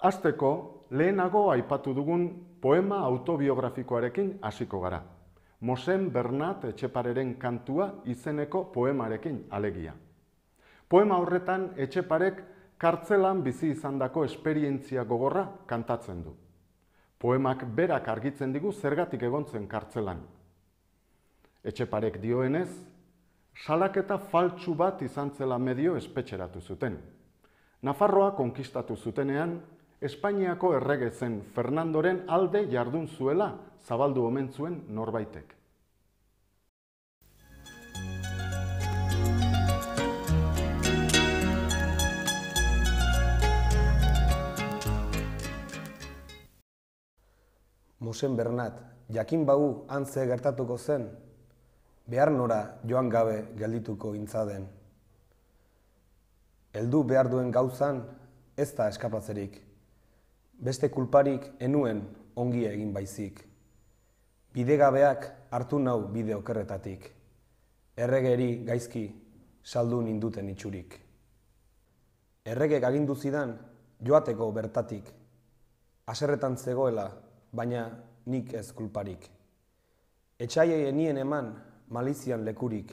Azteko, lehenago aipatu dugun poema autobiografikoarekin hasiko gara. Mosen Bernat Etxepareren kantua izeneko poemarekin alegia. Poema horretan Etxeparek kartzelan bizi izandako esperientzia gogorra kantatzen du. Poemak berak argitzen digu zergatik egontzen kartzelan. Etxeparek dioenez, salaketa faltsu bat izan zela medio espetxeratu zuten. Nafarroa konkistatu zutenean, Espainiako errege zen Fernandoren alde jardun zuela zabaldu omen zuen norbaitek. Mosen Bernat, jakin bau antze gertatuko zen, behar nora joan gabe geldituko intzaden. Heldu behar duen gauzan, ez da eskapatzerik. Beste kulparik enuen ongi egin baizik. Bidegabeak hartu nau bide okerretatik. Erregeri gaizki saldu ninduten itxurik. Errege agindu zidan joateko bertatik. Aserretan zegoela, baina nik ez kulparik. Etxaiei enien eman malizian lekurik.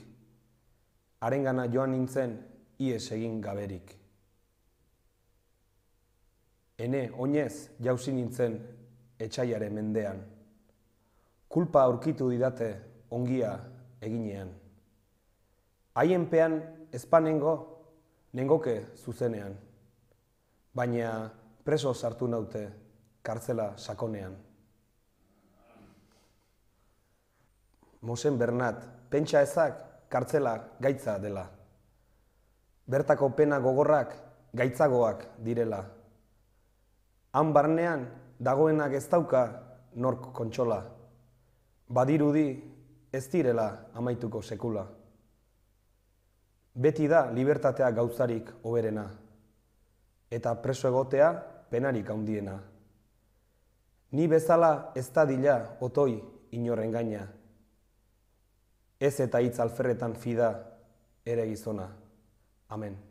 Arengana joan nintzen ies egin gaberik. Ene oinez jauzi nintzen etxaiare mendean. Kulpa aurkitu didate ongia eginean. Haien pean ezpanengo nengoke zuzenean. Baina preso sartu naute kartzela sakonean. Mosen Bernat, pentsa ezak kartzela gaitza dela. Bertako pena gogorrak gaitzagoak direla. Han barnean dagoenak ez dauka nork kontsola. Badirudi ez direla amaituko sekula. Beti da libertatea gauzarik oberena. Eta preso egotea penarik handiena. Ni bezala ez da dila otoi inorren gaina. Ez eta hitz alferretan fida ere gizona. Amen.